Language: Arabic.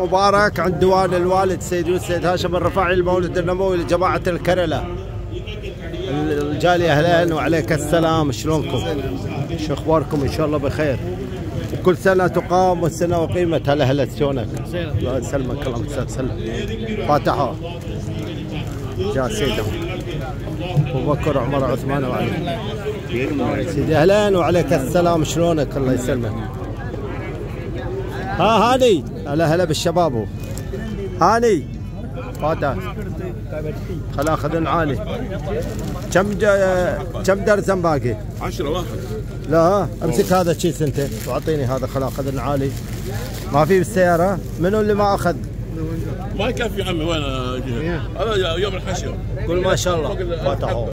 مبارك عند ديوان الوالد سيد يوسف سيد هاشم الرفاعي المولد النبوي لجماعة الكرلة. الجالية أهلين وعليك السلام شلونكم؟ شو أخباركم؟ إن شاء الله بخير. وكل سنة تقام والسنة وقيمة هلا هلا شلونك؟ الله يسلمك اللهم سلم فاتحة. جاء سيدهم أبو بكر عمر عثمان وعلي. سيدي أهلين وعليك السلام. شلونك؟ الله يسلمك. ها هاني. هلا هلا بالشباب. هاني. فاتح خلا اخذ عالي كم جا... كم درزن باقي؟ 10 واحد. لا أمسك هذا الشيء انت واعطيني هذا خلا اخذ عالي ما في بالسيارة؟ منو اللي ما أخذ؟ ما يكفي يا عمي وين هذا يوم الحشر. قول ما شاء الله. فاتحوا